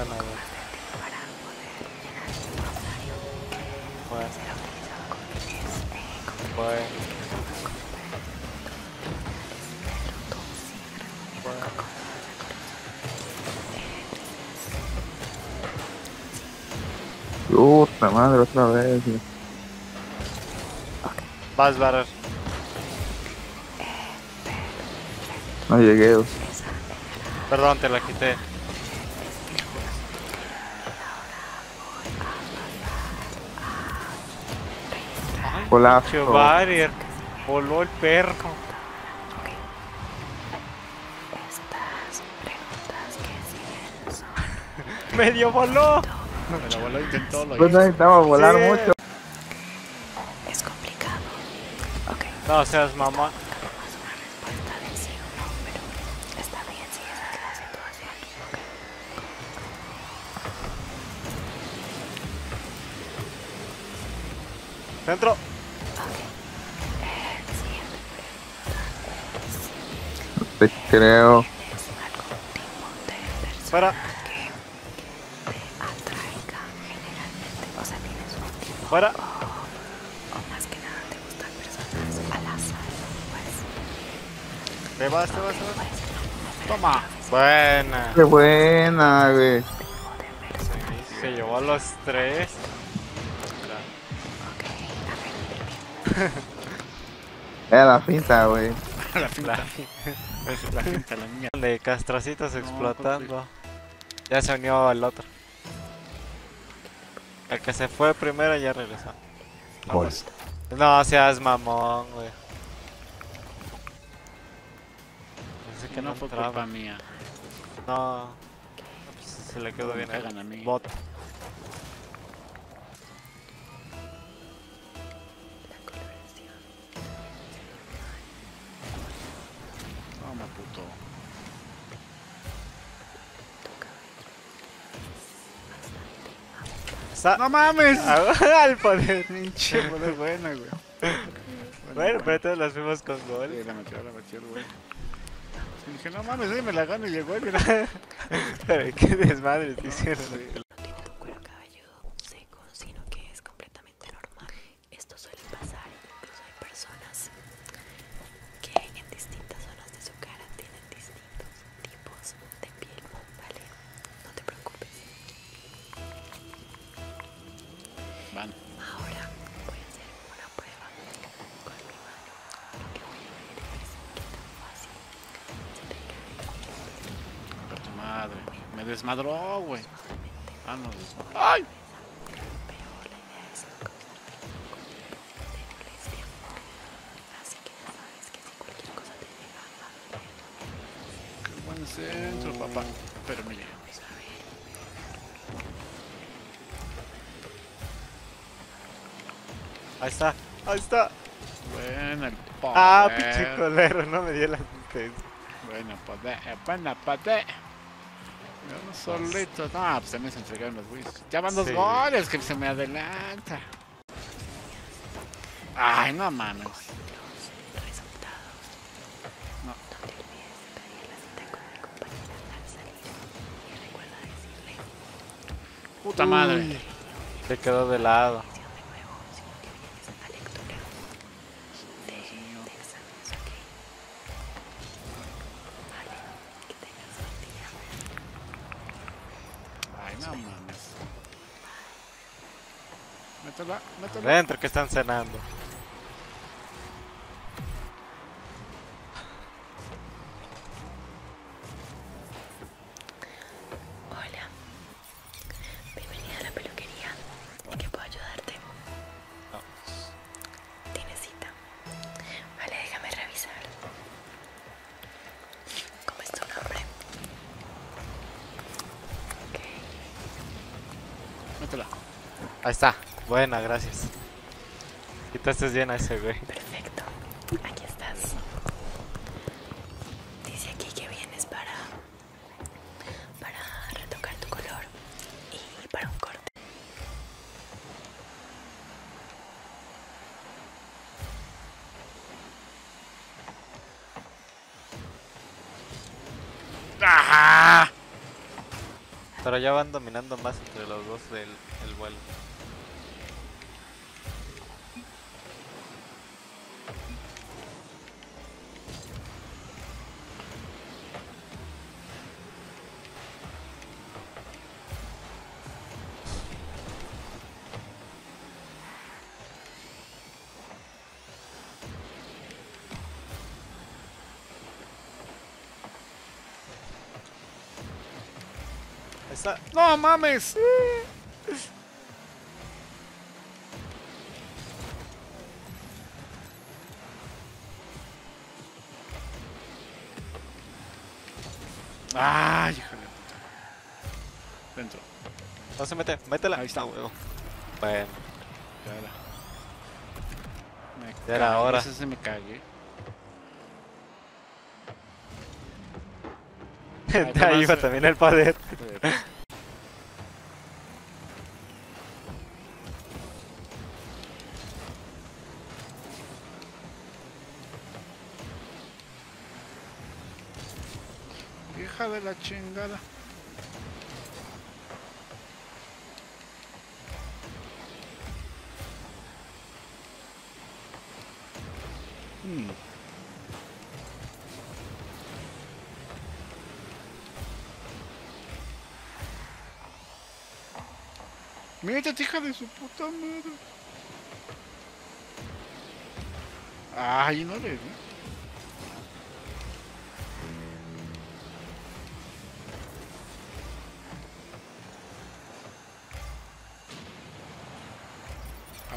Bueno, a ver. para poder llenar el formulario Bueno, será utilizado con fines con bueno, pero tú sigue respondiendo bueno. con cosas de corazón. Puta madre, otra vez. güey. Vas. No llegué. Perdón, te la quité. Barrier. Voló el perro. Estas preguntas que siguen son Medio voló. Pero abuelo intentó, lo Pues hizo. necesitaba volar Sí. mucho. es complicado. Ok, No seas mamá. más personas al azar, pues. Te vas, te vas, te vas. Toma. Buena. Qué buena, güey. Sí, Se llevó a los tres. Era la finta, güey. La finta. La finta, la niña. De castracitos No, explotando. Ya se unió al otro. El que se fue primero ya regresó. No seas mamón, güey. Pensé Que no fue culpa mía. No. Pues se le quedó Me bien cagan a el mí. bot. Puto. Sa- ¡No mames! al poder. Pinche, buena, buena, güey. Bueno, pero todos las fuimos con gol. Sí, la metió, la metió el güey. Y dije, no mames, ahí me la gano y llegó y mira. Pero qué desmadre te hicieron. no tiene un Ahora voy a hacer una prueba con mi mano. Lo que voy a ver es qué tan fácil se te cae Por tu madre. Me desmadró, güey. Ah, no, desmadró. ¡Ay! Pero la idea es no causarte ningún tipo de molestia. Así que ya sabes que si cualquier cosa te llega a doler, Qué buen centro, papá. Pero me. vamos a ver. Ahí está, ahí está. Buena el poder. Ah, pinche colero, no me dio la asistencia. Buena poder, buena poder. Yo no solito. No, pues también se entregaron los güeyes. Ya van dos Sí. goles, que se me adelanta. Ay, no mames. Puta madre. Se quedó de lado. atención de nuevo si no que vienes a lectura de, de exámenes, ¿ok? Vale, que tengas buen día. Ay, no mames. Métela, métela. Dentro que están cenando. Hola. Bienvenida a la peluquería. ¿En qué puedo ayudarte? ¿Tienes cita? Vale, déjame revisar. ¿Cómo es tu nombre? Ok. Métela. Ahí está. Buena, gracias. Quitaste bien a ese güey. Perfecto. Aquí estás. Dice aquí que vienes para para retocar tu color y para un corte. ¡Ah! Pero ya van dominando más entre los dos el, el vuelo. Está. ¡No mames! ¡Ay, híjole! Dentro. No se mete, métela. Ahí está. Ah, huevo. Bueno, Ya era. Me Ya era cagué, hora. ese se me cagué. de ¿qué ahí va también el poder. Hija de la chingada. Hmm. Métete, hija de su puta madre. Ay, no le vi.